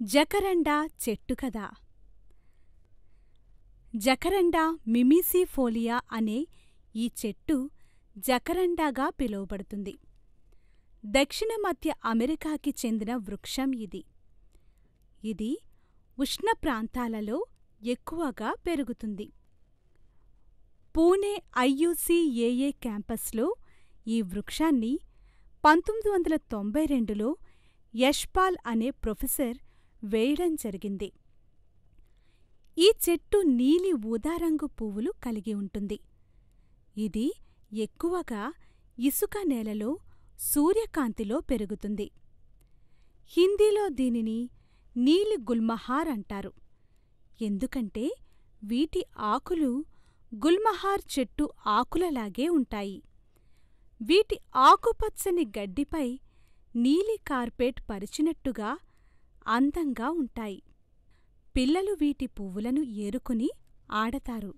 జకరండా చెట్టు కదా జకరండా మిమీసిఫోలియా అనే ఈ చెట్టు జకరండాగా పిలువబడుతుంది. దక్షిణ మధ్య అమెరికాకి చెందిన వృక్షం ఇది. ఇది ఉష్ణ ప్రాంతాలలో ఎక్కువగా పెరుగుతుంది. పూణే ఐయుసిఏఏ క్యాంపస్లో ఈ వృక్షాన్ని పంతొమ్మిది వందల తొంభై రెండులో యశ్పాల్ అనే ప్రొఫెసర్ వేయడం జరిగింది. ఈ చెట్టు నీలి ఊదారంగు పువ్వులు కలిగి ఉంటుంది. ఇది ఎక్కువగా ఇసుక నేలలో సూర్యకాంతిలో పెరుగుతుంది. హిందీలో దీనిని నీలి గుల్మహార్ అంటారు. ఎందుకంటే వీటి ఆకులు గుల్మహార్ చెట్టు ఆకులలాగే ఉంటాయి. వీటి ఆకుపచ్చని గడ్డిపై నీలి కార్పెట్ పరిచినట్టుగా అందంగా ఉంటాయి. పిల్లలు వీటి పువ్వులను ఏరుకుని ఆడతారు.